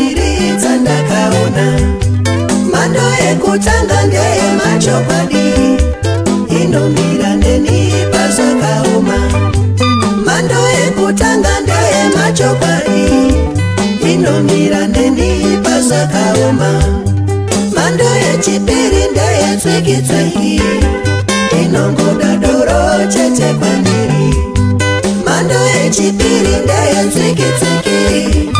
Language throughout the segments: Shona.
mbiri dzandakaona mhando yekutanga ndeyemachokwadi inomira neni pazvakaoma mhando yekutanga ndeyemachokwadi inomira neni pazvakaoma mhando yechipiri ndeyetsvekitsveki inongoda doro chete kwandiri mhando yechipiri ndeyetsvekitsveki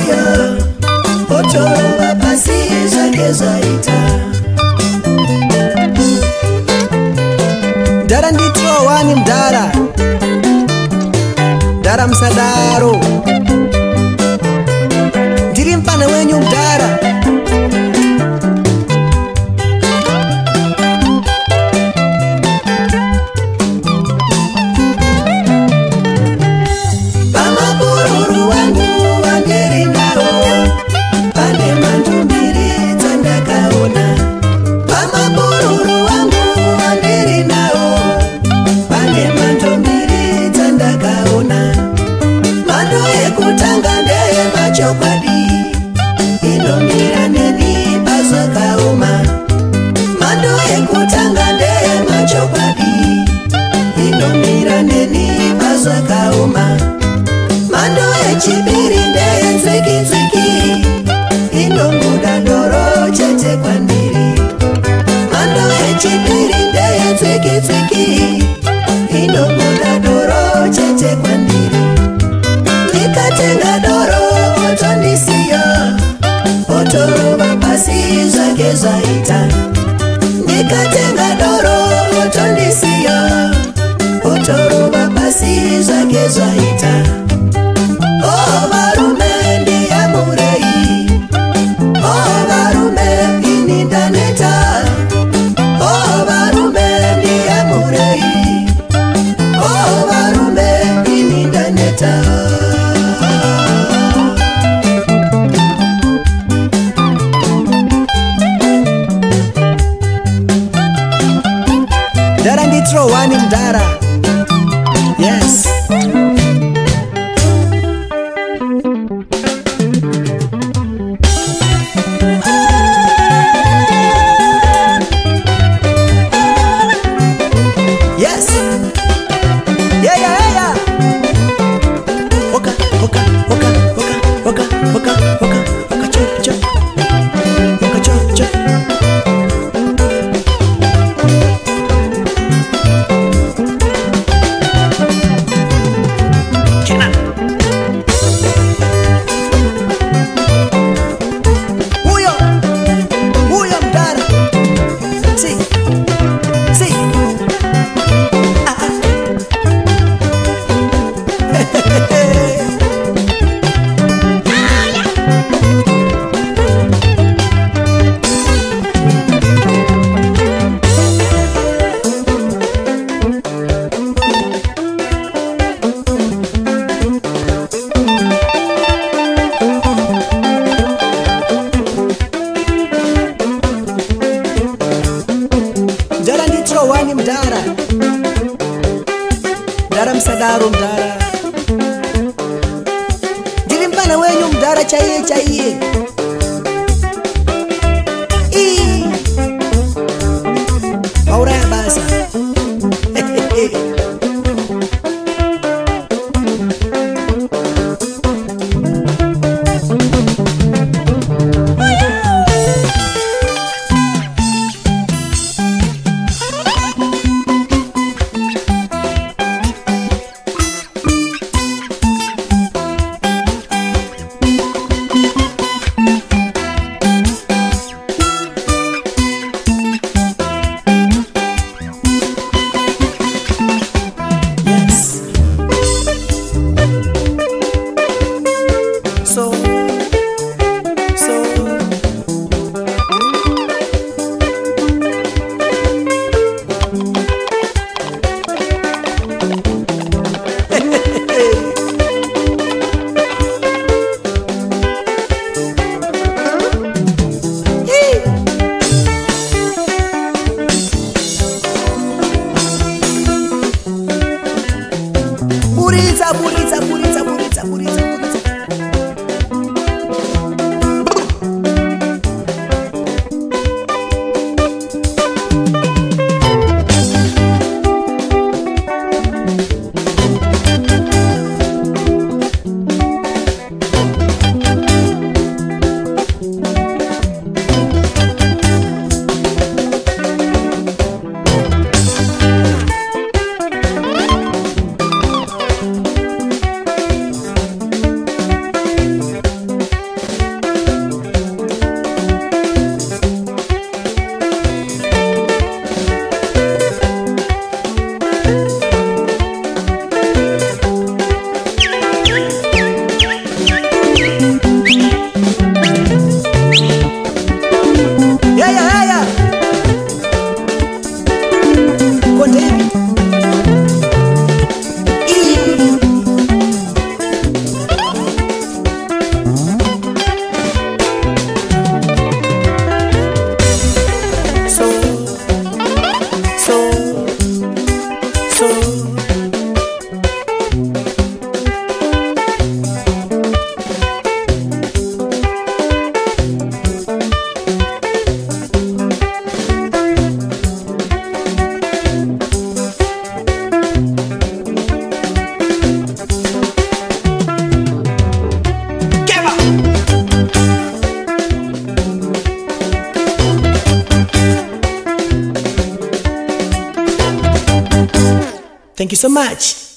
ayo otoroba pasi ezake zaita dara nditiwa wani mdara dara msadara chipiri ndeyenzikinziki inonguda doro chete kwandiri mhando yechipiri ndeyenzikinziki inonguda doro chete kwandiri ndikatenga doro otondisiyo otoruva pasi zvake zvaita ndikatenga doro Thank you. ani mudhara mudhara musadaro mudhara ndiri mubana wenyu mudhara chaiye chaiye so much.